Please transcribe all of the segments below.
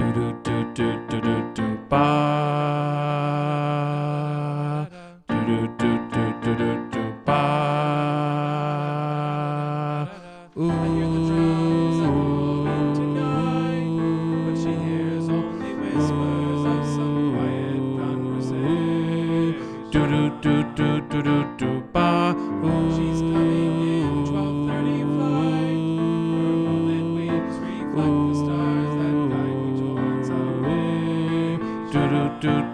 Do do do do do do do ba. Do do do do do do do ba. Ooh. Do do do do do do do ba. She's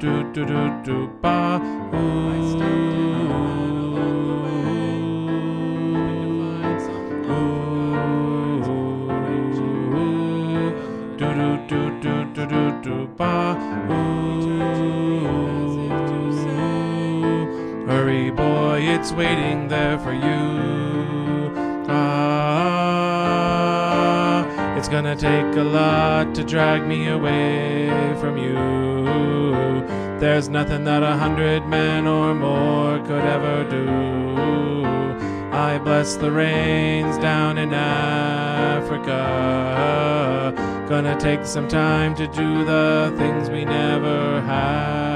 do do do do do ba. I stepped in along the way, hoping to find something Do do. Hurry, boy, it's waiting there for you. Ah, it's gonna take a lot to drag me away from you. There's nothing that a hundred men or more could ever do. I bless the rains down in Africa. Gonna take some time to do the things we never had.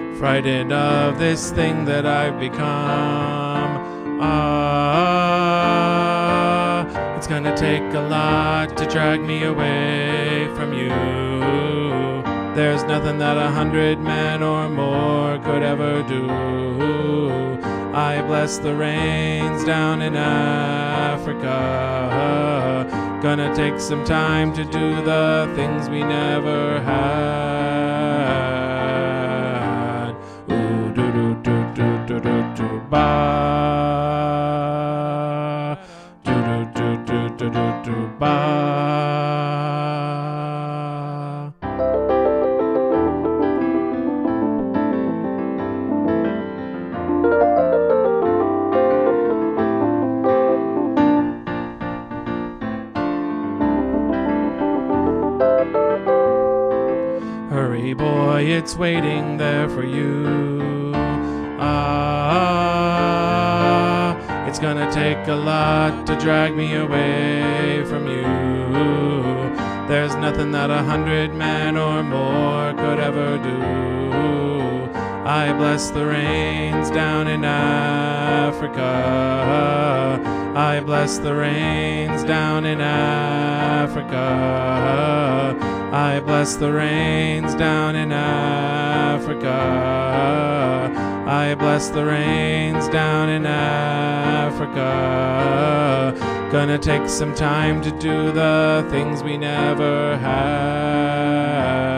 frightened of this thing that I've become. Ah, it's gonna take a lot to drag me away from you. There's nothing that a hundred men or more could ever do. I bless the rains down in Africa. Gonna take some time to do the things we never had. Ba. Do do do do do do do ba. Hurry, boy, it's waiting there for you. Ah, it's gonna take a lot to drag me away from you. There's nothing that a hundred men or more could ever do. I bless the rains down in Africa. I bless the rains down in Africa. I bless the rains down in Africa. I bless the rains down in Africa. Gonna take some time to do the things we never had.